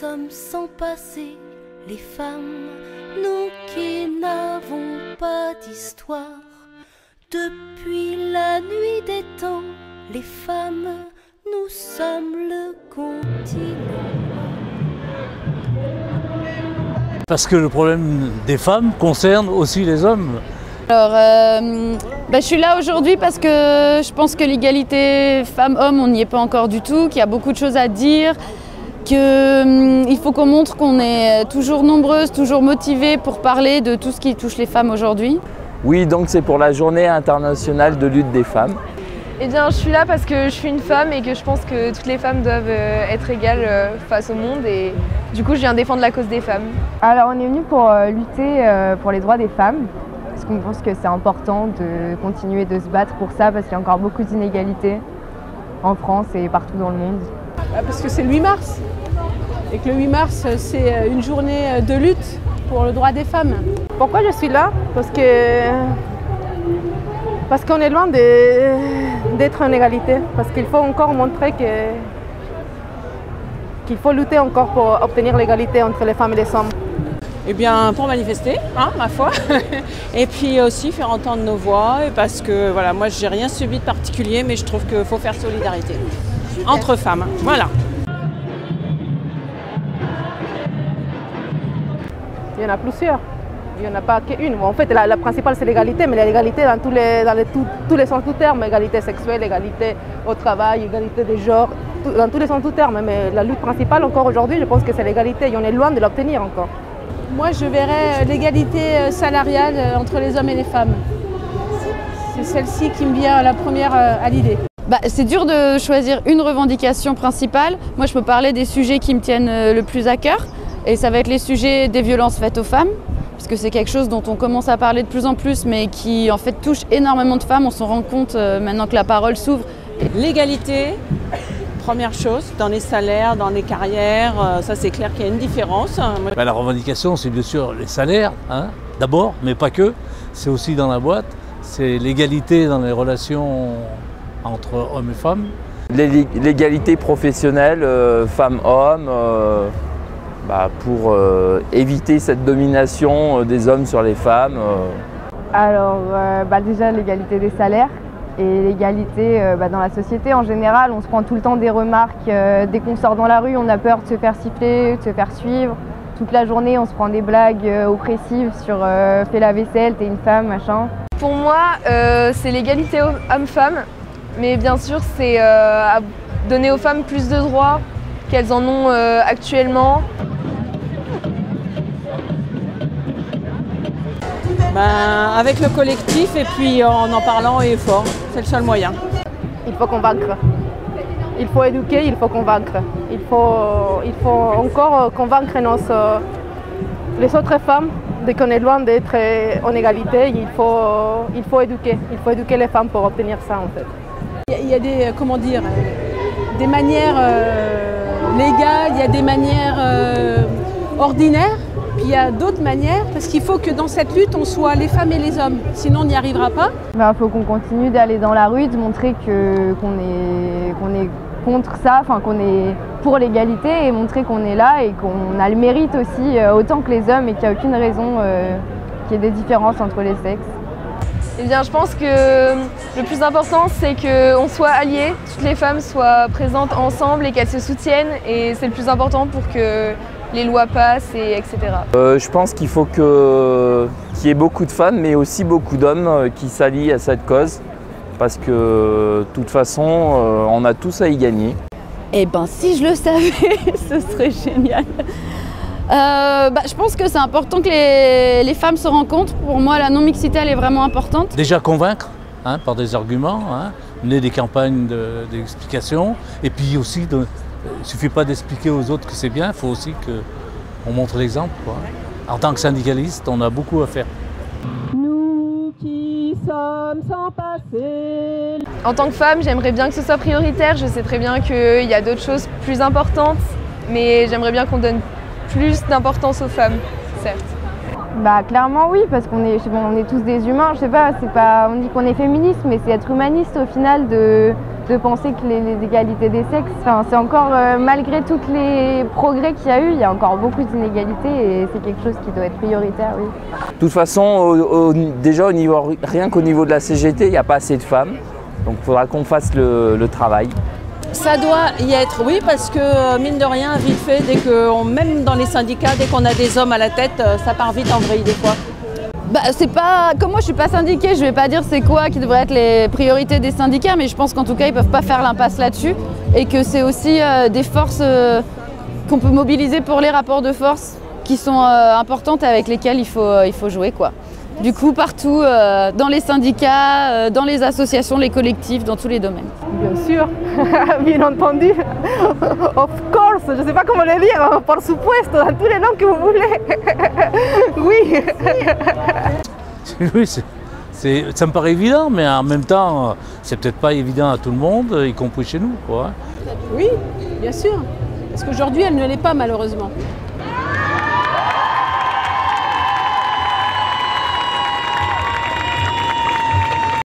sommes sans passé, les femmes, nous qui n'avons pas d'histoire. Depuis la nuit des temps, les femmes, nous sommes le continent. Parce que le problème des femmes concerne aussi les hommes. Alors, euh, bah, je suis là aujourd'hui parce que je pense que l'égalité femmes-hommes, on n'y est pas encore du tout, qu'il y a beaucoup de choses à dire, qu'il hum, faut qu'on montre qu'on est toujours nombreuses, toujours motivées pour parler de tout ce qui touche les femmes aujourd'hui. Oui, donc c'est pour la journée internationale de lutte des femmes. Eh bien, je suis là parce que je suis une femme et que je pense que toutes les femmes doivent euh, être égales euh, face au monde et du coup, je viens défendre la cause des femmes. Alors, on est venu pour euh, lutter pour les droits des femmes parce qu'on pense que c'est important de continuer de se battre pour ça parce qu'il y a encore beaucoup d'inégalités en France et partout dans le monde. Ah, parce que c'est le 8 mars. Et que le 8 mars, c'est une journée de lutte pour le droit des femmes. Pourquoi je suis là? Parce que parce qu'on est loin d'être en égalité, parce qu'il faut encore montrer qu'il faut lutter encore pour obtenir l'égalité entre les femmes et les hommes. Eh bien, pour manifester, hein, ma foi, et puis aussi faire entendre nos voix, parce que voilà, moi, j'ai rien subi de particulier, mais je trouve qu'il faut faire solidarité entre femmes. Voilà. Il y en a plusieurs. Il n'y en a pas qu'une. En fait, la, principale, c'est l'égalité, mais l'égalité dans, tous les, dans tous, les sens du terme. Égalité sexuelle, égalité au travail, égalité des genres, dans tous les sens du terme. Mais la lutte principale, encore aujourd'hui, je pense que c'est l'égalité. Et on est loin de l'obtenir encore. Moi, je verrais euh, l'égalité euh, salariale euh, entre les hommes et les femmes. C'est celle-ci qui me vient la première à l'idée. Bah, c'est dur de choisir une revendication principale. Moi, je peux parler des sujets qui me tiennent le plus à cœur. Et ça va être les sujets des violences faites aux femmes, parce que c'est quelque chose dont on commence à parler de plus en plus, mais qui en fait touche énormément de femmes. On s'en rend compte euh, maintenant que la parole s'ouvre. L'égalité, première chose, dans les salaires, dans les carrières, euh, ça c'est clair qu'il y a une différence. Bah, la revendication, c'est bien sûr les salaires, hein, d'abord, mais pas que. C'est aussi dans la boîte, c'est l'égalité dans les relations entre hommes et femmes. L'égalité professionnelle, euh, femmes-hommes. Bah, pour euh, éviter cette domination euh, des hommes sur les femmes euh. Alors bah, déjà l'égalité des salaires et l'égalité bah, dans la société en général. On se prend tout le temps des remarques dès qu'on sort dans la rue, on a peur de se faire siffler, de se faire suivre. Toute la journée, on se prend des blagues oppressives sur fais la vaisselle, t'es une femme, machin. Pour moi, c'est l'égalité homme-femme, mais bien sûr, c'est donner aux femmes plus de droits qu'elles en ont actuellement. Ben, avec le collectif et puis en en parlant et fort. C'est le seul moyen. Il faut convaincre. Il faut éduquer, il faut convaincre. Il faut, il faut encore convaincre nos, les autres femmes de qu'on est loin d'être en égalité. Il faut, il faut éduquer. Il faut éduquer les femmes pour obtenir ça en fait. Il y a des, comment dire, des manières euh, légales, il y a des manières euh, ordinaires puis il y a d'autres manières, parce qu'il faut que dans cette lutte, on soit les femmes et les hommes. Sinon, on n'y arrivera pas. Il faut qu'on continue d'aller dans la rue, de montrer qu'on est, contre ça, enfin qu'on est pour l'égalité et montrer qu'on est là et qu'on a le mérite aussi euh, autant que les hommes et qu'il n'y a aucune raison euh, qu'il y ait des différences entre les sexes. Eh bien, je pense que le plus important, c'est qu'on soit alliés, toutes les femmes soient présentes ensemble et qu'elles se soutiennent. Et c'est le plus important pour que les lois passent, et etc. Euh, je pense qu'il faut qu'il y ait beaucoup de femmes, mais aussi beaucoup d'hommes euh, qui s'allient à cette cause, parce que de toute façon, euh, on a tous à y gagner. Eh ben, si je le savais, ce serait génial. Bah, je pense que c'est important que les, femmes se rencontrent. Pour moi, la non-mixité, elle est vraiment importante. Déjà convaincre hein, par des arguments, hein, mener des campagnes d'explication, et puis aussi de, il ne suffit pas d'expliquer aux autres que c'est bien, il faut aussi qu'on montre l'exemple. En tant que syndicaliste, on a beaucoup à faire. Nous qui sommes sans passé. En tant que femme, j'aimerais bien que ce soit prioritaire. Je sais très bien qu'il y a d'autres choses plus importantes, mais j'aimerais bien qu'on donne plus d'importance aux femmes, certes. Bah clairement oui, parce qu'on est, on est tous des humains, je sais pas, c'est pas, on dit qu'on est féministe, mais c'est être humaniste au final de de penser que les, les égalités des sexes, enfin, c'est encore, euh, malgré tous les progrès qu'il y a eu, il y a encore beaucoup d'inégalités et c'est quelque chose qui doit être prioritaire, oui. De toute façon, au- au- déjà au niveau, rien qu'au niveau de la CGT, il n'y a pas assez de femmes. Donc il faudra qu'on fasse le, le travail. Ça doit y être, oui, parce que euh, mine de rien, vite fait, dès que, même dans les syndicats, dès qu'on a des hommes à la tête, euh, ça part vite en vrille des fois. Bah, c'est pas. Comme moi, je suis pas syndiquée, je vais pas dire c'est quoi qui devrait être les priorités des syndicats, mais je pense qu'en tout cas, ils peuvent pas faire l'impasse là-dessus et que c'est aussi euh, des forces qu'on peut mobiliser pour les rapports de force qui sont euh, importantes et avec lesquelles il faut, il faut jouer, quoi. Du coup, partout, euh, dans les syndicats, euh, dans les associations, les collectifs, dans tous les domaines. Bien sûr, bien entendu. Of course, je ne sais pas comment le dire, por supuesto, dans tous les noms que vous voulez. oui. Oui, c'est- c'est- ça me paraît évident, mais en même temps, c'est peut-être pas évident à tout le monde, y compris chez nous. Quoi. Oui, bien sûr. Parce qu'aujourd'hui, elle ne l'est pas malheureusement.